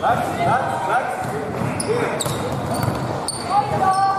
ラッツラッツ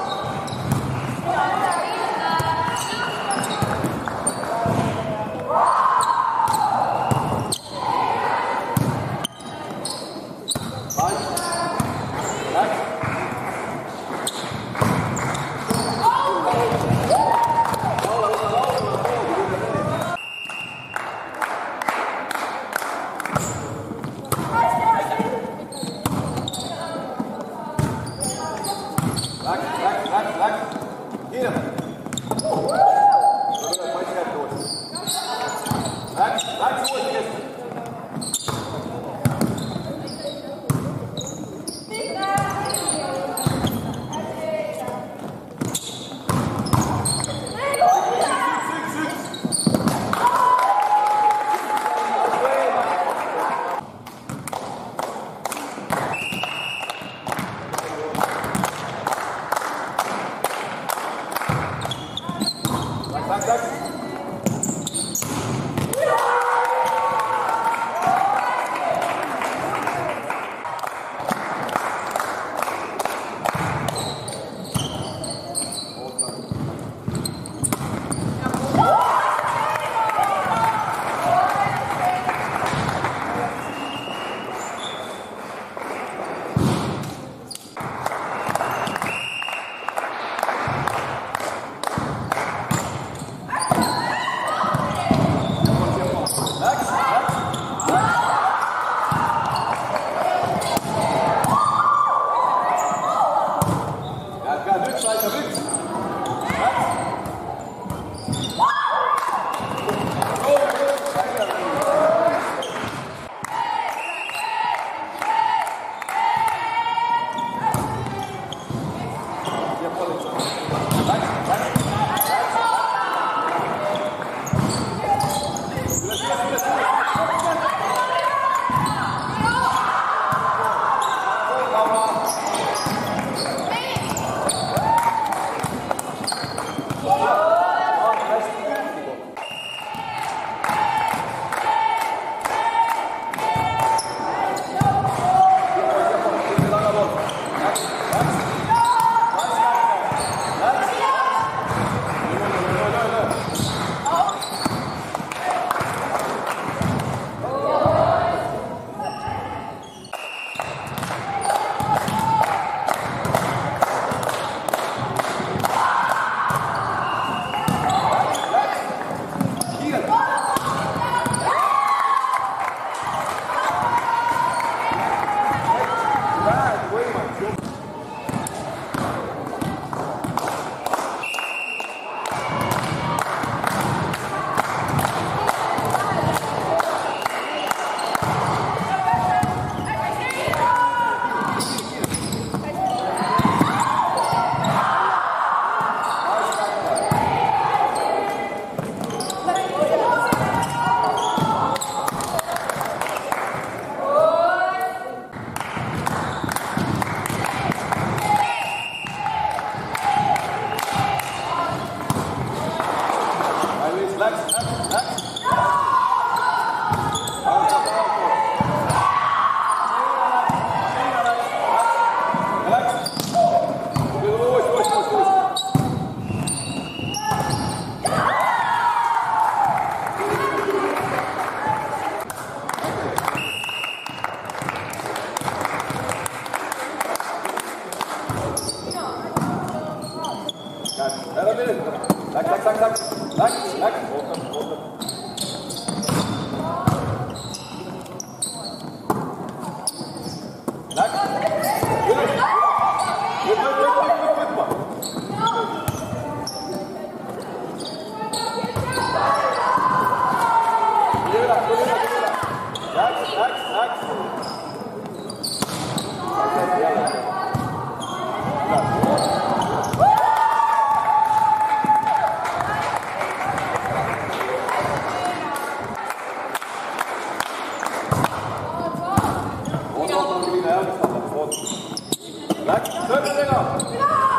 ラッキー、それまでが。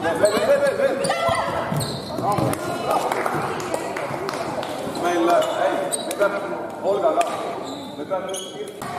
Hey, look, hey, look up, hold on up. Look up.